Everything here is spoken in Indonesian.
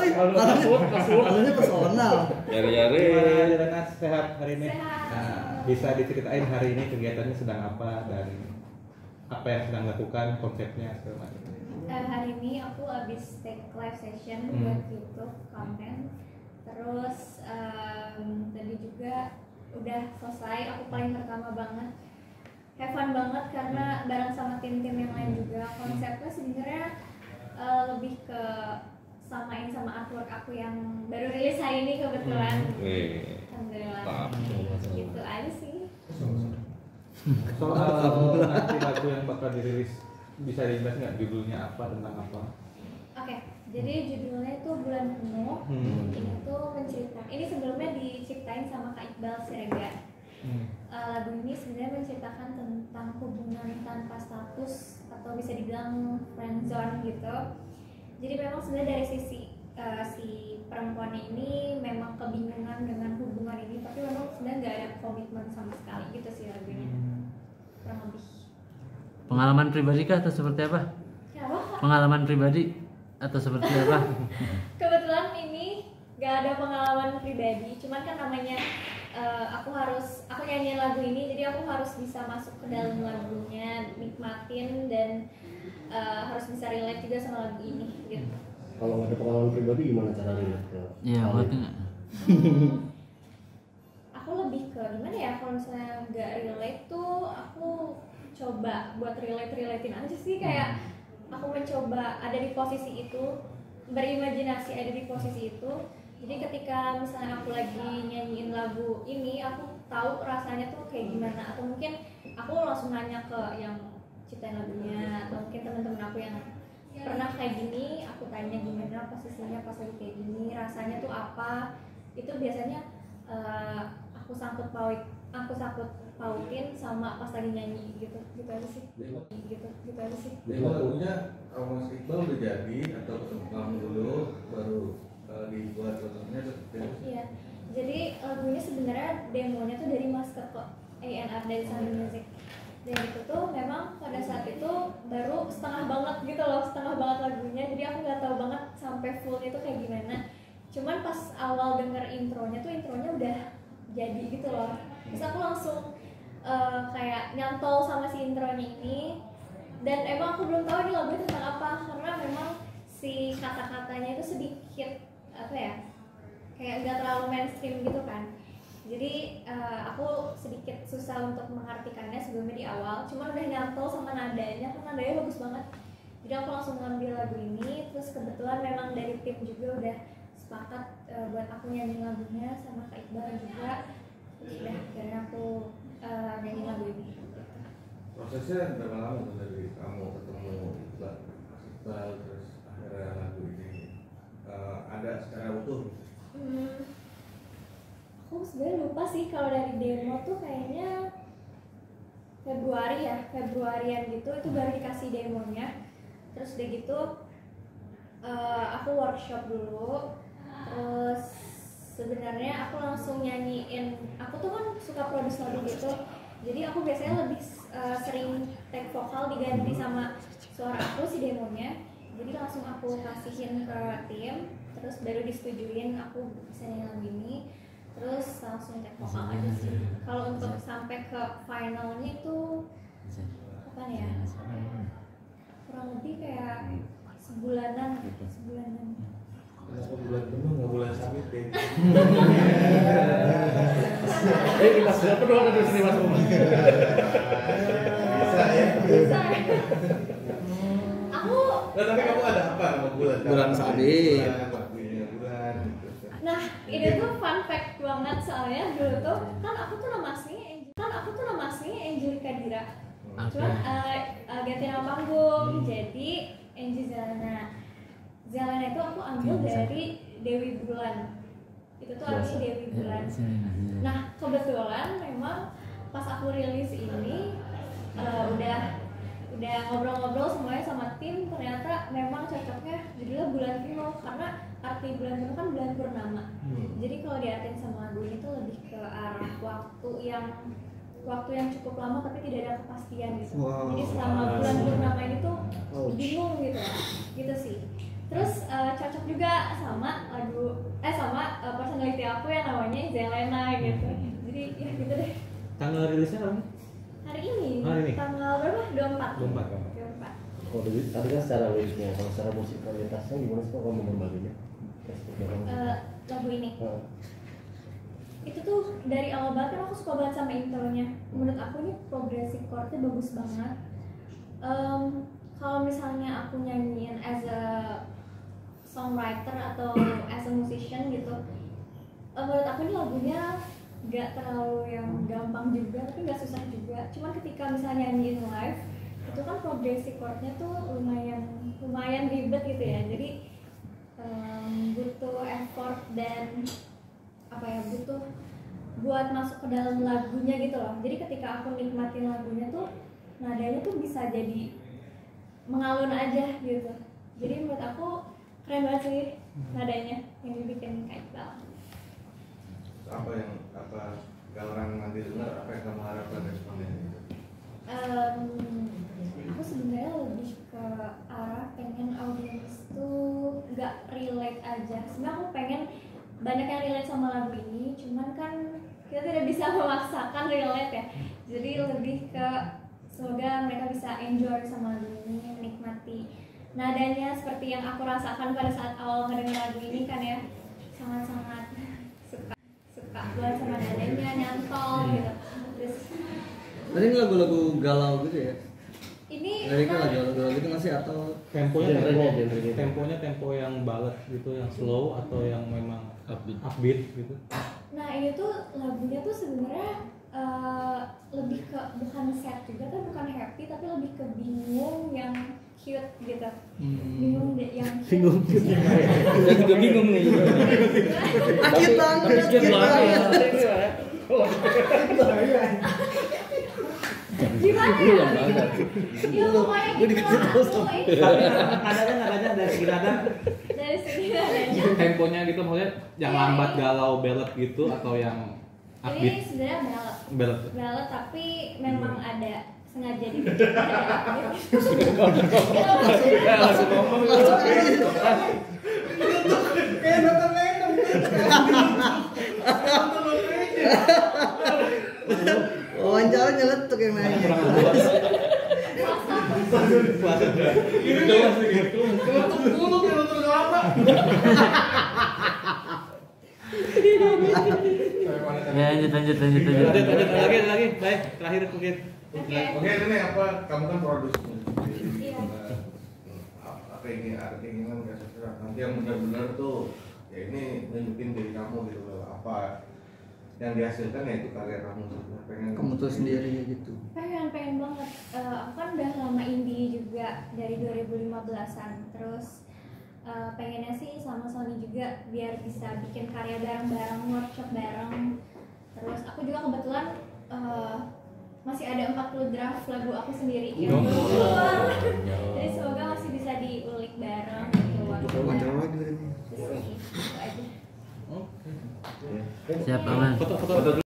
sih? Personal. Yari-yari. Gimana sehat hari ini? Sehat. Nah, bisa diceritain hari ini kegiatannya sedang apa dan apa yang sedang lakukan konsepnya segala macam. Eh, hari ini aku habis take live session Hmm. buat YouTube konten. Terus em, tadi juga udah selesai. Aku paling pertama banget. Have fun banget karena bareng sama tim-tim yang lain juga. Konsepnya sebenarnya eh, lebih ke samain sama artwork aku yang baru rilis hari ini kebetulan. Wih. Alhamdulillah. Gitu aja sih. Soal nanti lagu yang bakal dirilis bisa dibahas nggak judulnya apa tentang apa? Oke, jadi judulnya itu Bulan Penuh. Hmm. Ini tuh menceritakan. Ini sebelumnya diciptain sama Kak Iqbal Siregar. Hmm. Eh, lagu ini sebenarnya menceritakan tentang hubungan tanpa status atau bisa dibilang friendzone gitu. Jadi memang sebenarnya dari sisi eh, si perempuan ini memang kebingungan dengan hubungan ini, tapi memang sebenarnya nggak ada komitmen sama sekali gitu sih lagunya. Kurang lebih. Pengalaman pribadi kah atau seperti apa? Ya, Pengalaman pribadi atau seperti apa? kebetulan ini gak ada pengalaman pribadi cuman kan namanya eh, aku harus aku nyanyiin lagu ini jadi aku harus bisa masuk ke dalam lagunya nikmatin dan eh, harus bisa relate juga sama lagu ini gitu Kalau nggak ada pengalaman pribadi gimana cara relate ke? Iya, nggak? aku lebih ke gimana ya kalau misalnya nggak relate tuh aku coba buat relate relatein aja sih kayak aku mencoba ada di posisi itu berimajinasi ada di posisi itu jadi ketika misalnya aku lagi nyanyiin lagu ini aku tahu rasanya tuh kayak gimana atau mungkin aku langsung nanya ke yang ciptain lagunya atau mungkin teman-teman aku yang pernah kayak gini aku tanya gimana posisinya pas lagi kayak gini rasanya tuh apa. Itu biasanya eh, aku sangkut paut aku sangkut pautin sama pas lagi nyanyi gitu. Gitu aja sih. Gitu gitu aja sih. Jadi lagunya Mas Iqbal udah jadi atau ketemu kamu dulu baru uh, dibuat lagunya seperti itu. Iya, jadi lagunya sebenarnya demonya tuh dari Masker kok ANR dari Sound Music. Dan itu tuh memang pada saat itu baru setengah banget gitu loh setengah banget lagunya. Jadi aku nggak tahu banget sampai fullnya tuh kayak gimana. Cuman pas awal denger intronya tuh intronya udah jadi gitu loh. Terus aku langsung eh, kayak nyantol sama si intronya ini. Dan emang aku belum tahu ini lagunya tentang apa karena memang si kata-katanya itu sedikit apa ya kayak nggak terlalu mainstream gitu kan jadi eh, aku sedikit susah untuk mengartikannya sebelumnya di awal. Cuman udah nyantol sama nadanya kan nadanya bagus banget. Jadi aku langsung ngambil lagu ini. Terus kebetulan memang dari tim juga udah sepakat eh, buat aku nyanyi lagunya sama Kak Iqbal juga. Terus udah akhirnya aku eh, nyanyi lagu ini. Prosesnya berapa lama tuh dari kamu ketemu Iqbal, Iqbal terus akhirnya lagu ini? Uh, ada secara utuh. Hmm, aku sebenarnya lupa sih kalau dari demo tuh kayaknya Februari ya Februarian gitu itu baru dikasih demonya. Terus udah gitu eh, aku workshop dulu. Terus sebenarnya aku langsung nyanyiin aku tuh kan suka produce lagu gitu. Jadi aku biasanya lebih eh, sering take vokal diganti sama suara aku si demonya. Jadi langsung aku kasihin ke tim terus baru disetujuin aku bisa nyanyi lagu ini terus langsung take vokal aja sih kalau untuk sampai ke finalnya itu apa ya kurang lebih kayak sebulanan sebulanan Kenapa bulan penuh nggak bulan sabit deh? Eh, kita sudah penuh ada di sini Mas Umar. Bisa ya. bisa aku Nah, tapi kamu ada apa bulan? Bulan sabit. Bulan, waktunya bulan. gitu. Nah, ini tuh fun fact banget soalnya dulu tuh kan aku tuh nama aslinya Angel- kan aku tuh nama aslinya Angelica Dira. Cuman eh, eh, ganti nama panggung jadi Angie Zelana. Zelana itu aku ambil dari Dewi Bulan. Itu tuh artinya Dewi Bulan. Nah, kebetulan memang pas aku rilis ini eh, udah udah ngobrol-ngobrol semuanya sama tim ternyata memang cocoknya judulnya bulan penuh karena arti bulan penuh kan bulan purnama. Jadi kalau diartikan sama lagu ini tuh lebih ke arah waktu yang waktu yang cukup lama tapi tidak ada kepastian gitu. Wow. jadi selama bulan purnama ini tuh Ouch. bingung gitu gitu sih. Terus eh, cocok juga sama lagu eh sama uh, personality aku yang namanya Zelena gitu. Jadi ya gitu deh. Tanggal rilisnya kapan? hari ini. Hari ini? tanggal berapa? 24 24. 24 Kalau dari tadi kan secara liriknya, kalau secara musikalitasnya gimana sih kok kamu Eh, lagu ini. Nah, itu tuh dari awal banget kan aku suka banget sama intronya. Menurut aku ini progressive chordnya bagus banget. Em, kalau misalnya aku nyanyiin as a songwriter atau as a musician gitu eh, menurut aku ini lagunya gak terlalu yang gampang juga tapi gak susah juga. Cuman ketika misalnya nyanyiin live itu kan progressive chordnya tuh lumayan lumayan ribet gitu ya. Jadi em, butuh effort dan apa ya butuh buat masuk ke dalam lagunya gitu loh. Jadi ketika aku nikmatin lagunya tuh nadanya tuh bisa jadi mengalun aja gitu. Jadi menurut aku keren banget sih nadanya yang dibikin kayak gitu. Apa yang apa kalau orang nanti dengar apa yang kamu harapkan responnya itu Em, aku sebenarnya lebih ke arah pengen audiens tuh nggak relate aja sebenarnya aku pengen banyak yang relate sama lagu ini cuman kan kita tidak bisa memaksakan relate ya. Jadi lebih ke semoga mereka bisa enjoy sama lagu ini menikmati nadanya seperti yang aku rasakan pada saat awal ngedenger lagu ini kan ya. Sangat-sangat suka suka banget sama nadanya nyantol gitu. Terus Tadi lagu-lagu galau gitu ya? Ini Liriknya lagu galau gitu nggak sih atau Temponya tempo, Genrenya, genrenya. temponya tempo yang ballad gitu, yang slow atau yang memang Upbeat. upbeat gitu. Nah ini tuh lagunya tuh sebenarnya eh, lebih ke bukan sad juga kan bukan happy tapi lebih ke bingung yang cute gitu. Bingung deh yang bingung. Saya juga bingung nih. Akit banget, banget. Gimana ya? Ya pokoknya gitu. Aku ini Tapi nadanya nadanya dari segi nada dari segi temponya gitu maksudnya yang Iya, lambat iya. galau ballad gitu atau yang Ini upbeat sebenarnya ballad. ballad. Ballad tapi memang ada sengaja dibikin ada upbeat. Langsung ngomong. Yang nanya. Ya lanjut lanjut lanjut lanjut. Lanjut lanjut lagi lagi baik terakhir mungkin. Oke. oke ini apa kamu kan produser Iya. apa ini ada keinginan nggak sesuatu nanti yang benar-benar tuh ya ini nunjukin diri kamu gitu loh apa yang dihasilkan ya itu karya kamu. Sebenarnya pengen Kamu tuh sendiri gitu. pengen pengen banget. Eh, aku kan udah lama indie juga dari 2015an terus eh, pengennya sih sama Sony juga biar bisa bikin karya bareng-bareng workshop bareng. Terus aku juga kebetulan eh, masih ada 40 draft lagu aku sendiri. Yang belum keluar jadi semoga Siap aman. Foto foto